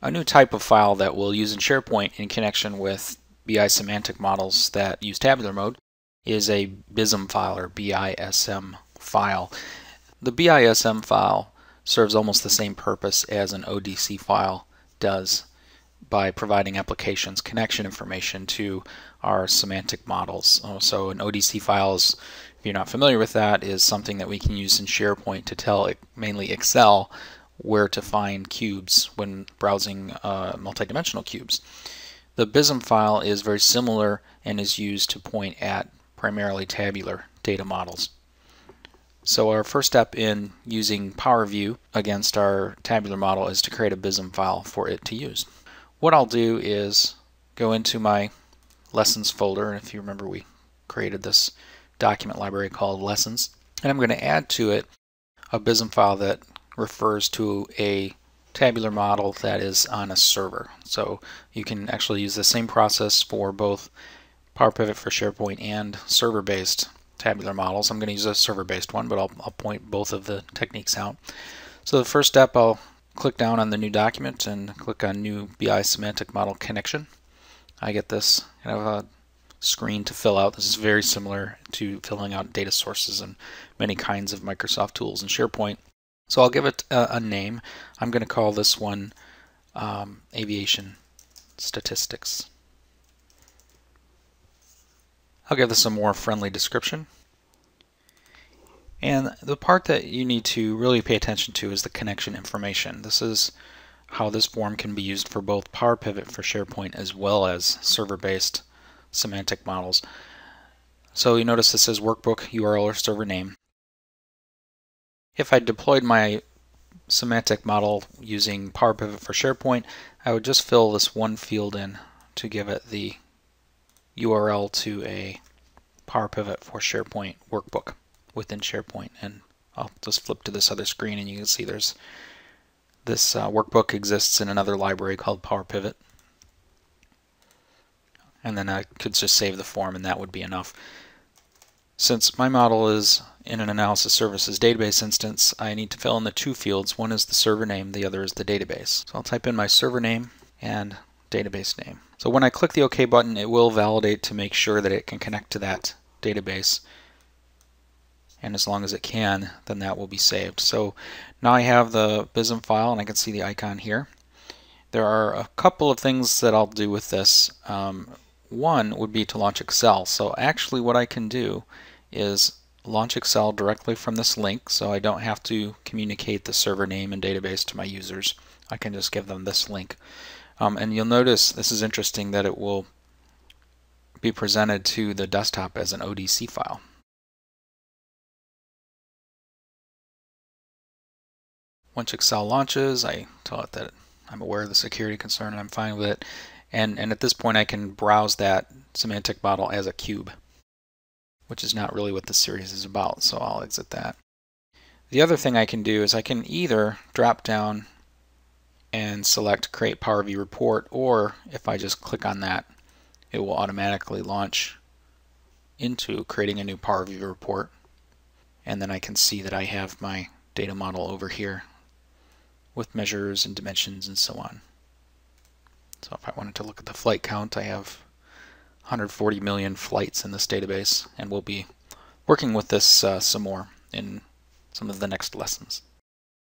A new type of file that we'll use in SharePoint in connection with BI semantic models that use tabular mode is a BISM file or BISM file. The BISM file serves almost the same purpose as an ODC file does by providing applications connection information to our semantic models. Uh, so an ODC file is, if you're not familiar with that, is something that we can use in SharePoint to tell mainly Excel where to find cubes when browsing uh, multidimensional cubes. The BISM file is very similar and is used to point at primarily tabular data models. So our first step in using PowerView against our tabular model is to create a BISM file for it to use. What I'll do is go into my lessons folder, and if you remember we created this document library called lessons, and I'm going to add to it a BISM file that refers to a tabular model that is on a server. So you can actually use the same process for both Power Pivot for SharePoint and server-based tabular models. I'm going to use a server-based one, but I'll, I'll point both of the techniques out. So the first step, I'll click down on the new document and click on New BI Semantic Model Connection. I get this kind of a screen to fill out. This is very similar to filling out data sources and many kinds of Microsoft tools in SharePoint. So I'll give it a, a name. I'm going to call this one um, Aviation Statistics. I'll give this a more friendly description. And the part that you need to really pay attention to is the connection information. This is how this form can be used for both Power Pivot for SharePoint as well as server-based semantic models. So you notice this says workbook URL or server name. If I deployed my semantic model using Power Pivot for SharePoint, I would just fill this one field in to give it the URL to a Power Pivot for SharePoint workbook within SharePoint. And I'll just flip to this other screen and you can see there's this uh, workbook exists in another library called Power Pivot. And then I could just save the form and that would be enough. Since my model is in an analysis services database instance, I need to fill in the two fields. One is the server name, the other is the database. So I'll type in my server name and database name. So when I click the OK button, it will validate to make sure that it can connect to that database. And as long as it can, then that will be saved. So now I have the BISM file and I can see the icon here. There are a couple of things that I'll do with this. Um, one would be to launch Excel. So actually what I can do is launch Excel directly from this link so I don't have to communicate the server name and database to my users. I can just give them this link. Um, and you'll notice this is interesting that it will be presented to the desktop as an ODC file. Once Excel launches, I tell it that I'm aware of the security concern and I'm fine with it. And, and at this point I can browse that semantic model as a cube which is not really what this series is about, so I'll exit that. The other thing I can do is I can either drop down and select Create Power View Report, or if I just click on that, it will automatically launch into creating a new Power View report. And then I can see that I have my data model over here with measures and dimensions and so on. So if I wanted to look at the flight count, I have 140 million flights in this database, and we'll be working with this uh, some more in some of the next lessons.